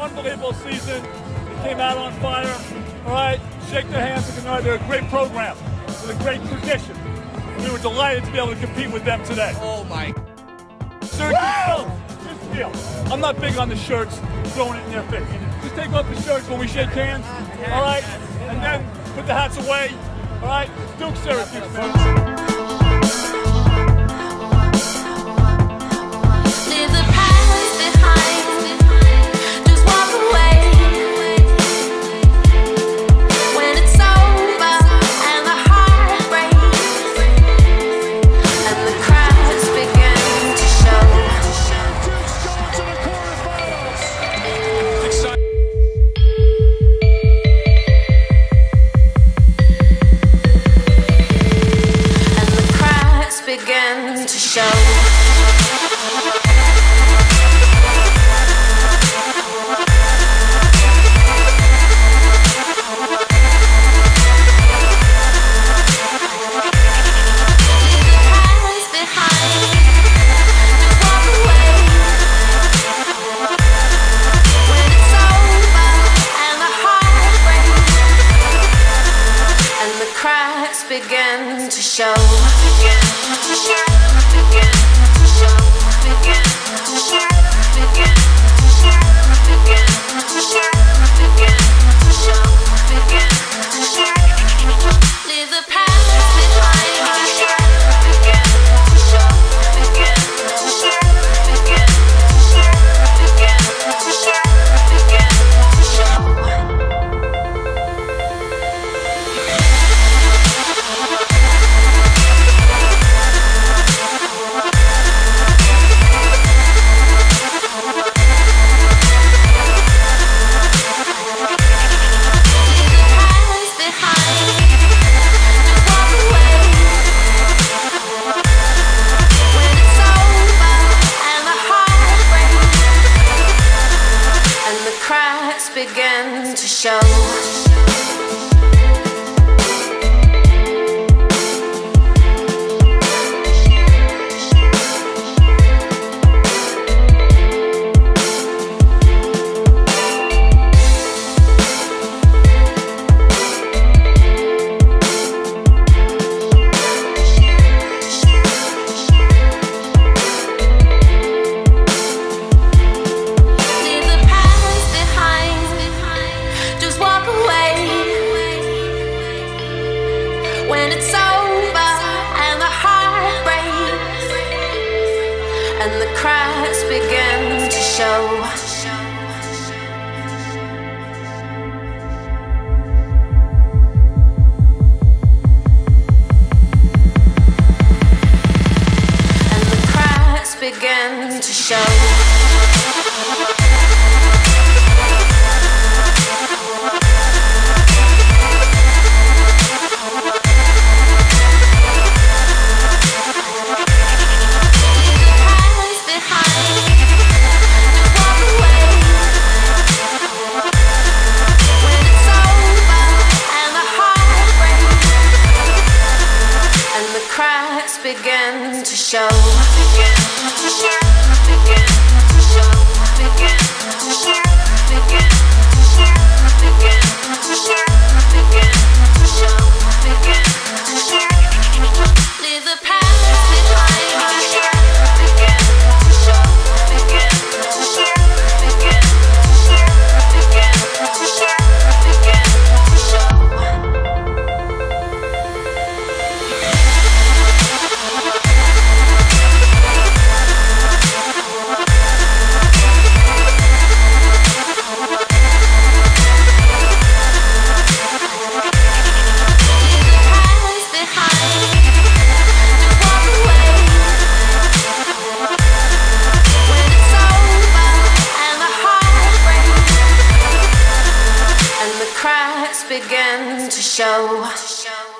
unbelievable season. They came out on fire. All right, shake their hands and know they're a great program with a great tradition. We were delighted to be able to compete with them today. Oh my. Syracuse just feel. I'm not big on the shirts throwing it in their face. Just take off the shirts when we shake hands, all right? And then put the hats away, all right? Duke Syracuse, man. Cracks begin to show. Begin to show. Begin to show. Begin to show. Show. And the cracks begin to show. And the cracks begin to show. Begin to show. Begin to show. Begin to show. Begin to show. Begin cracks begin to show.